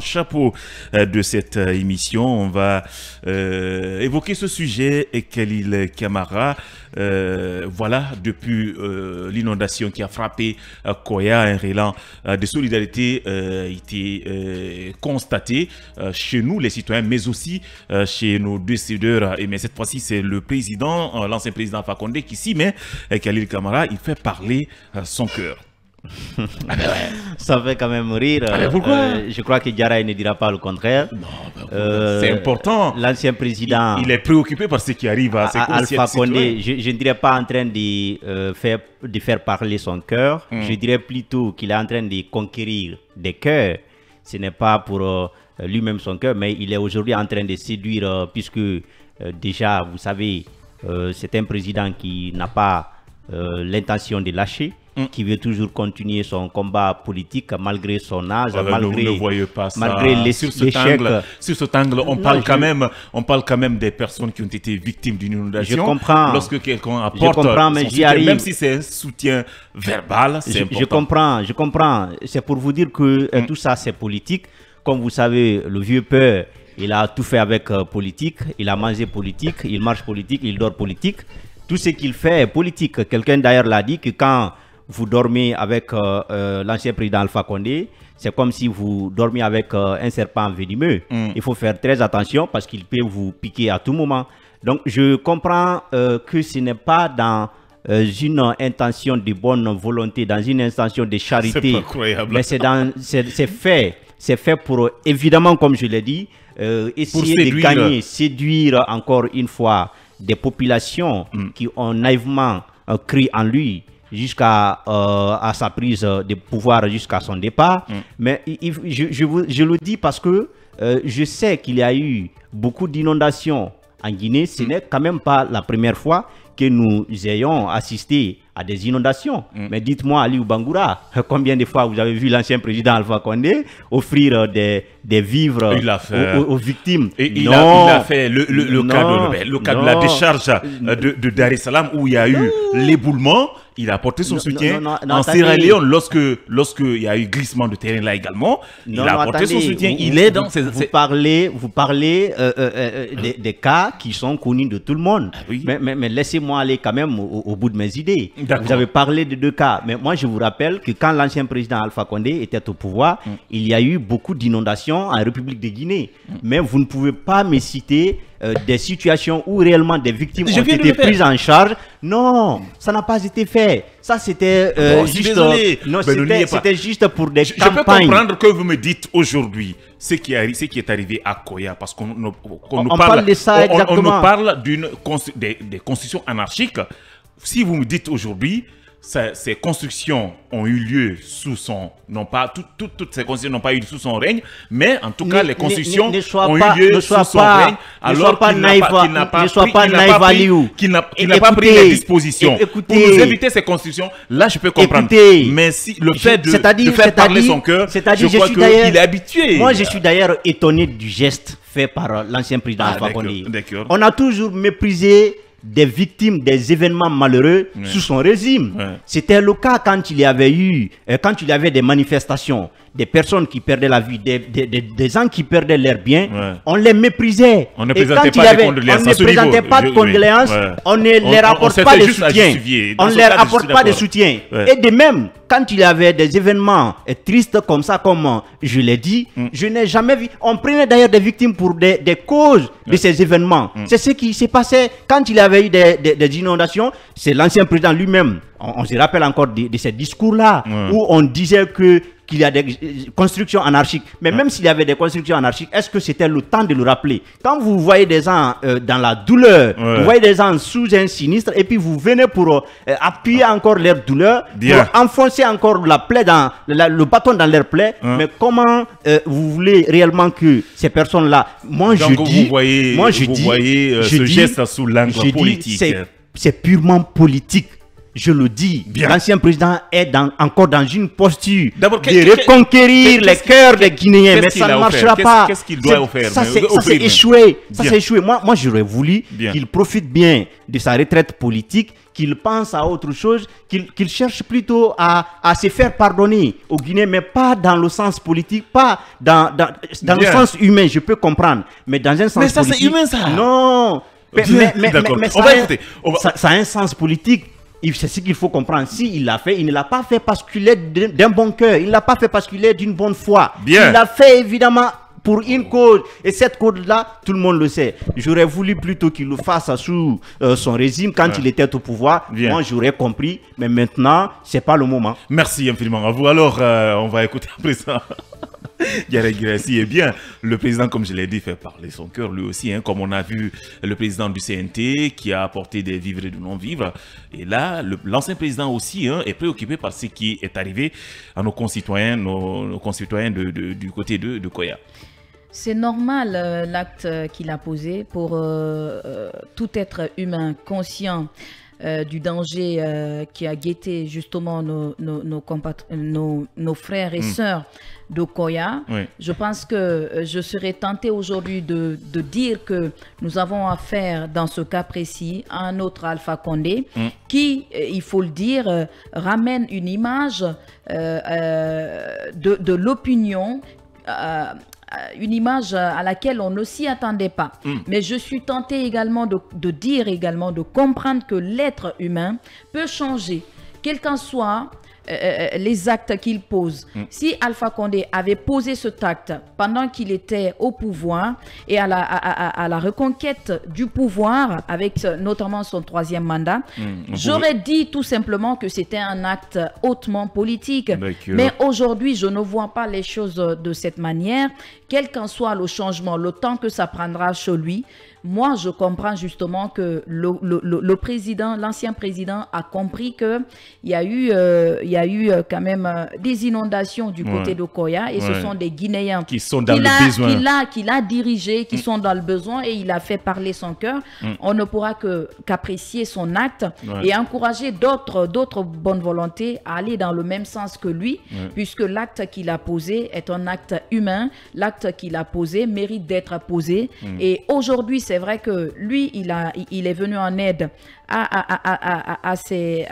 chapeau de cette émission. On va évoquer ce sujet et Khalil Kamara. voilà, depuis l'inondation qui a frappé Koya, un rélan de solidarité a été constaté chez nous, les citoyens, mais aussi chez nos décideurs. Et mais cette fois-ci, c'est le président, l'ancien président Fakonde qui s'y met. Khalil Kamara, il fait parler son cœur. Ah ben Ça fait quand même rire. Ah ben pourquoi euh, je crois que Diarra ne dira pas le contraire. Non, ben euh, c'est important. L'ancien président. Il, est préoccupé par ce qui arrive à, ses Alpha Condé. Je, ne dirais pas en train de, euh, faire, de faire parler son cœur. Hmm. Je dirais plutôt qu'il est en train de conquérir des cœurs. Ce n'est pas pour lui-même son cœur, mais il est aujourd'hui en train de séduire, puisque déjà, vous savez, c'est un président qui n'a pas l'intention de lâcher. Mm. qui veut toujours continuer son combat politique malgré son âge, malgré, ne, voyez pas ça. malgré les, sur, cet angle, sur cet angle, on parle quand même, on parle quand même des personnes qui ont été victimes d'une inondation. Je comprends. Lorsque quelqu'un apporte, je comprends, mais j'y arrive. même si c'est un soutien verbal, c'est important. Je comprends, je comprends. C'est pour vous dire que euh, mm. tout ça, c'est politique. Comme vous savez, le vieux père, il a tout fait avec euh, politique, il a mangé politique, il marche politique, il dort politique. Tout ce qu'il fait est politique. Quelqu'un d'ailleurs l'a dit que quand vous dormez avec euh, euh, l'ancien président Alpha Condé, c'est comme si vous dormiez avec euh, un serpent venimeux. Mm. Il faut faire très attention parce qu'il peut vous piquer à tout moment. Donc je comprends que ce n'est pas dans une intention de bonne volonté, dans une intention de charité, mais c'est dans c'est fait, c'est fait pour évidemment comme je l'ai dit, essayer de gagner, séduire encore une fois des populations mm. qui ont naïvement cru en lui jusqu'à euh, à sa prise de pouvoir, jusqu'à son départ. Mm. Mais je, je, le dis parce que euh, je sais qu'il y a eu beaucoup d'inondations en Guinée. Ce mm. n'est quand même pas la première fois que nous ayons assisté à des inondations. Mm. Mais dites-moi, Ali Bangoura, combien de fois vous avez vu l'ancien président Alpha Condé offrir des, des vivres aux, victimes? Et il, a, fait le, le, cas, de, le cas de la décharge de, de Dar es Salaam où il y a eu l'éboulement il a apporté son soutien en Sierra Leone lorsque lorsque il y a eu glissement de terrain là également. il a apporté son soutien. il est dans vous, parlez vous parlez euh, euh, euh, des, cas qui sont connus de tout le monde. Ah mais, mais, laissez-moi aller quand même au, bout de mes idées. Vous avez parlé de deux cas, mais moi je vous rappelle que quand l'ancien président Alpha Condé était au pouvoir, mm. il y a eu beaucoup d'inondations en République de Guinée. Mm. Mais vous ne pouvez pas me citer euh, des situations où réellement des victimes ont été prises en charge. Non, ça n'a pas été fait. Ça, c'était euh, juste. Non, c'était juste pour des campagnes. Je peux comprendre que vous me dites aujourd'hui ce qui, est, ce qui est arrivé à Koya, parce qu'on nous parle, de ça exactement. On, nous parle d'une des, des constitutions anarchiques. Si vous me dites aujourd'hui ces constructions ont eu lieu sous son, non pas toutes ces constructions n'ont pas eu lieu sous son règne, mais en tout cas les constructions ont eu lieu sous son règne, alors qu'il n'a pas, qu'il n'a pas, pris les dispositions pour nous éviter ces constructions. Là, je peux comprendre. mais si le fait de, faire parler son cœur, je crois qu'il est habitué. Moi, je suis d'ailleurs étonné du geste fait par l'ancien président ah, On a toujours méprisé des victimes des événements malheureux sous son régime. C'était le cas quand il y avait eu, euh, quand il y avait des manifestations, des personnes qui perdaient la vie, des, des, des, gens qui perdaient leurs biens, on les méprisait. On ne présentait pas de condoléances. On ne présentait pas de condoléances, on ne leur apporte pas de soutien. On ne leur apporte pas de soutien. Et de même, quand il y avait des événements tristes comme ça, comme je l'ai dit, mm. je n'ai jamais vu. On prenait d'ailleurs des victimes pour des, des causes de ces événements. Mm. C'est ce qui s'est passé quand il y avait eu des, des, inondations. C'est l'ancien président lui-même. On, se rappelle encore de, de ces discours-là où on disait que qu'il y a des constructions anarchiques. Mais même s'il y avait des constructions anarchiques, est-ce que c'était le temps de le rappeler? Quand vous voyez des gens euh, dans la douleur, vous voyez des gens sous un sinistre, et puis vous venez pour euh, appuyer encore leur douleur, pour enfoncer encore la plaie dans, le bâton dans leur plaie, mais comment euh, vous voulez réellement que ces personnes-là, moi je dis, voyez, moi je vous voyez ce geste sous l'angle politique. C'est purement politique je le dis, l'ancien président est encore dans une posture de reconquérir les cœurs des Guinéens, mais ça ne marchera pas. Qu'est-ce qu'il doit faire Ça, c'est échoué. Ça, c'est échoué. Moi, moi j'aurais voulu qu'il profite bien de sa retraite politique, qu'il pense à autre chose, qu'il cherche plutôt à, à, se faire pardonner aux Guinéens, mais pas dans le sens politique, pas dans, dans, dans le sens humain, je peux comprendre, mais dans un sens politique. Mais ça, c'est humain, ça. Non. Mais, mais, mais, mais ça, ça, ça a un sens politique c'est ce qu'il faut comprendre. S'il l'a fait, il ne l'a pas fait parce qu'il est d'un bon cœur. Il ne l'a pas fait parce qu'il est d'une bonne foi. Bien. Il l'a fait évidemment pour une cause. Et cette cause-là, tout le monde le sait. J'aurais voulu plutôt qu'il le fasse sous euh, son régime quand il était au pouvoir. Moi, j'aurais compris. Mais maintenant, c'est pas le moment. Merci infiniment à vous. Alors, euh, on va écouter après ça. Yarek Grassi est bien. Le président, comme je l'ai dit, fait parler son cœur lui aussi. Hein, comme on a vu le président du CNT qui a apporté des vivres et du non-vivre. Et là, l'ancien président aussi hein, est préoccupé par ce qui est arrivé à nos concitoyens, nos, concitoyens du côté de, de Koya. C'est normal euh, l'acte qu'il a posé pour euh, euh, tout être humain conscient du danger qui a guetté justement nos, nos, frères et hmm. sœurs de Koya. Je pense que je serais tenté aujourd'hui de, dire que nous avons affaire dans ce cas précis à un autre Alpha Condé hmm. qui, il faut le dire, ramène une image de, de l'opinion euh, une image à laquelle on ne s'y attendait pas. Hmm. Mais je suis tentée également de, de, dire également, de comprendre que l'être humain peut changer, quel qu'en soit euh, euh, les actes qu'il pose. Mm. Si Alpha Condé avait posé ce acte pendant qu'il était au pouvoir et à la, à, la, reconquête du pouvoir, avec notamment son troisième mandat, mm. j'aurais dit tout simplement que c'était un acte hautement politique. Mais aujourd'hui, je ne vois pas les choses de cette manière. Quel qu'en soit le changement, le temps que ça prendra chez lui, moi, je comprends justement que le, président, l'ancien président, a compris que il y a eu, euh, il y a eu euh, quand même euh, des inondations du côté de Koya et ce sont des Guinéens qui sont dans le besoin, qu'il a, qu'il a dirigé, qui mm. sont dans le besoin et il a fait parler son cœur. Mm. On ne pourra que qu'apprécier son acte et encourager d'autres, d'autres bonnes volontés à aller dans le même sens que lui, puisque l'acte qu'il a posé est un acte humain. L'acte qu'il a posé mérite d'être posé mm. et aujourd'hui c'est vrai que lui, il, est venu en aide à, à, ces,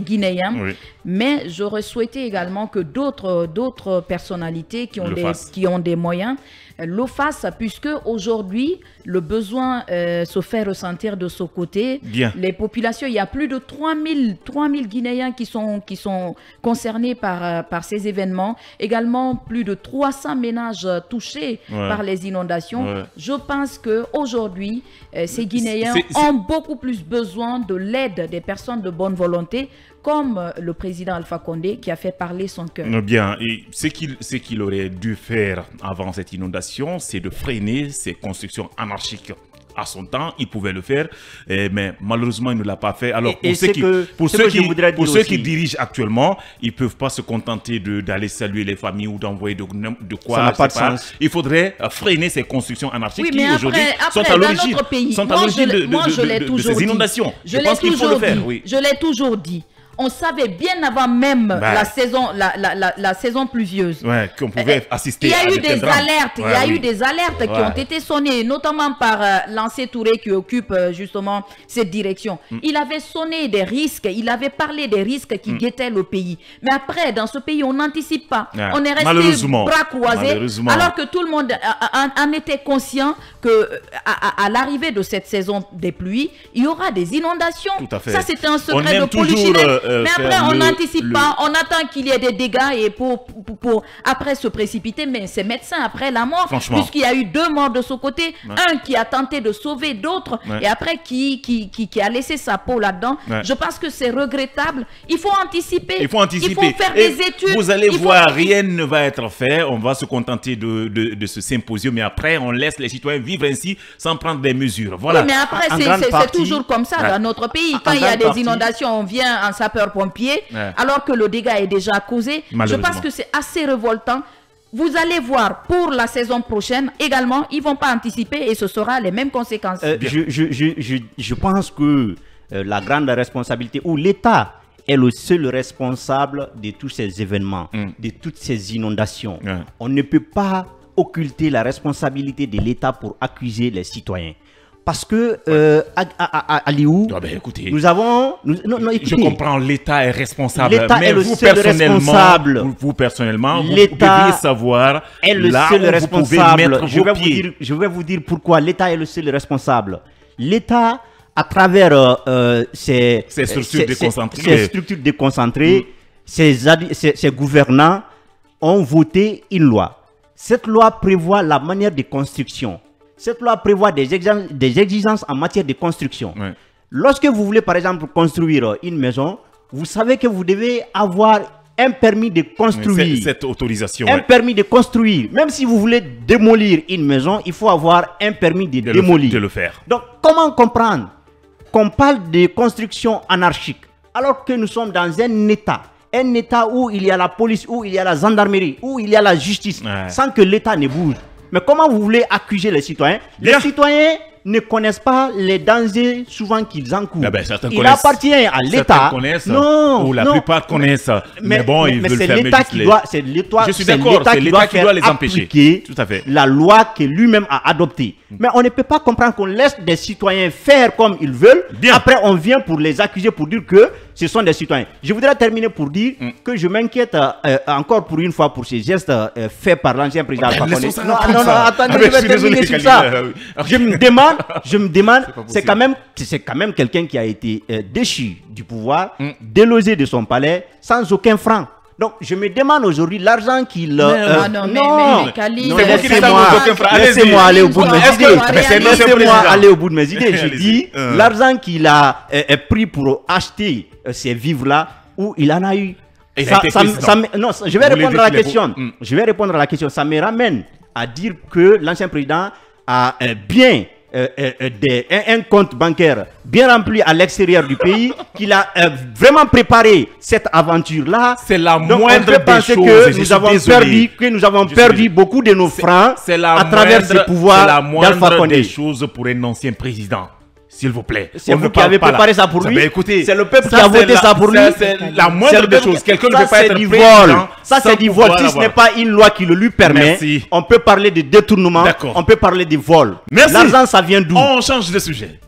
Guinéens. Mais j'aurais souhaité également que d'autres personnalités qui ont, des, qui ont des moyens le fassent, puisque aujourd'hui, le besoin euh, se fait ressentir de ce côté. Bien. Les populations, il y a plus de 3000, 3000 Guinéens qui sont, qui sont concernés par, euh, par ces événements. Également, plus de 300 ménages touchés par les inondations. Je pense qu'aujourd'hui, euh, ces Guinéens ont beaucoup plus besoin de l'aide des personnes de bonne volonté comme euh, le président Alpha Condé qui a fait parler son cœur. Bien, et ce qu'il qu'il aurait dû faire avant cette inondation, c'est de freiner ces constructions anarchiques à son temps, il pouvait le faire, mais malheureusement, il ne l'a pas fait. Alors, pour ceux, qui, pour ceux, qui, pour ceux qui dirigent actuellement, ils ne peuvent pas se contenter d'aller saluer les familles ou d'envoyer de, de, quoi. Ça n'a pas de sens. Il faudrait freiner ces constructions anarchiques qui, aujourd'hui, sont à l'origine de, de, de, ces inondations. Je, je pense qu'il faut le faire. Oui. Je l'ai toujours dit on savait bien avant même bah. la saison la, la, la, saison pluvieuse. Ouais, qu'on pouvait eh, assister il y a eu des alertes il y a eu des alertes qui ont été sonnées notamment par euh, l'ancien Touré qui occupe euh, justement cette direction. Mm. il avait sonné des risques il avait parlé des risques qui mm. guettaient le pays. Mais après dans ce pays on n'anticipe pas. On est resté bras croisés alors que tout le monde en, était conscient que euh, à, l'arrivée de cette saison des pluies il y aura des inondations. Tout à fait. ça c'était un secret de polichinelle euh, mais après, on n'anticipe pas, on attend qu'il y ait des dégâts et pour, pour, après se précipiter. Mais c'est médecin après la mort, puisqu'il y a eu deux morts de ce côté, un qui a tenté de sauver d'autres et après qui, qui, qui, a laissé sa peau là-dedans. Je pense que c'est regrettable. Il faut anticiper. Il faut anticiper. Il faut faire des études. Vous allez voir, rien ne va être fait. On va se contenter de, de, de, ce symposium, mais après, on laisse les citoyens vivre ainsi sans prendre des mesures. Voilà. mais après, c'est toujours comme ça dans notre pays. Quand il y a des inondations, on vient en sa sapeurs-pompiers, alors que le dégât est déjà causé. Je pense que c'est assez révoltant. Vous allez voir pour la saison prochaine également, ils vont pas anticiper et ce sera les mêmes conséquences. Euh, je, je, je, je, pense que la grande responsabilité, où l'État est le seul responsable de tous ces événements, mm. de toutes ces inondations. On ne peut pas occulter la responsabilité de l'État pour accuser les citoyens. Parce que euh, à, à, Liu, ah ben, écoutez, nous avons. je comprends, l'État est responsable. mais est le vous, seul personnellement, responsable. Vous, personnellement, vous devriez savoir est le là seul où responsable. Vous mettre je, vais Vous dire, je vais vous dire pourquoi l'État est le seul responsable. L'État, à travers euh, euh ses, structures déconcentrées, ses structures déconcentrées mm. ses gouvernants ont voté une loi. Cette loi prévoit la manière de construction cette loi prévoit des, exigences, en matière de construction. Lorsque vous voulez, par exemple, construire une maison, vous savez que vous devez avoir un permis de construire. cette autorisation. Un permis de construire. Même si vous voulez démolir une maison, il faut avoir un permis de, démolir. de le faire. Donc, comment comprendre qu'on parle de construction anarchique alors que nous sommes dans un État un État où il y a la police, où il y a la gendarmerie, où il y a la justice, sans que l'État ne bouge? Mais comment vous voulez accuser les citoyens? Les citoyens ne connaissent pas les dangers souvent qu'ils encourent. Ah ben, il appartient à l'État. connaissent. Non, ou la plupart connaissent. Mais, bon, ils veulent qui doit, c'est l'État. Je suis d'accord. C'est l'État qui doit les empêcher. Tout à fait. La loi que lui-même a adoptée. Mm. Mais on ne peut pas comprendre qu'on laisse des citoyens faire comme ils veulent. Après, on vient pour les accuser pour dire que ce sont des citoyens. Je voudrais terminer pour dire mm. que je m'inquiète euh, euh, encore pour une fois pour ces gestes euh, faits par l'ancien président Non, non, non, attendez, je vais terminer sur ça. Je me demande, je me demande, c'est quand même, c'est quand même quelqu'un qui a été déchu du pouvoir, mm. délosé de son palais, sans aucun franc. Donc, je me demande aujourd'hui l'argent qu'il. Euh, non, non, mais, laissez-moi aller au bout de mes idées. Laissez-moi aller au bout de mes idées. Je dis euh. l'argent qu'il a euh, pris pour acheter ces vivres-là, où il en a eu. non, je vais répondre à la question. Hmm. Je vais répondre à la question. Ça me ramène à dire que l'ancien président a bien euh, euh, euh, un, compte bancaire bien rempli à l'extérieur du pays, qu'il a vraiment préparé cette aventure-là. C'est la moindre des que nous avons perdu, que nous avons perdu beaucoup de nos francs à travers ce pouvoir. C'est la moindre des choses pour un ancien président. S'il vous plaît. C'est vous qui avez préparé ça pour lui. c'est le peuple qui a voté ça pour lui. C'est la moindre des choses. Quelqu'un ne peut pas être du vol. Ça, c'est du vol. Si ce n'est pas une loi qui le lui permet, on peut parler de détournement. On peut parler de vol. L'argent, ça vient d'où? On change de sujet.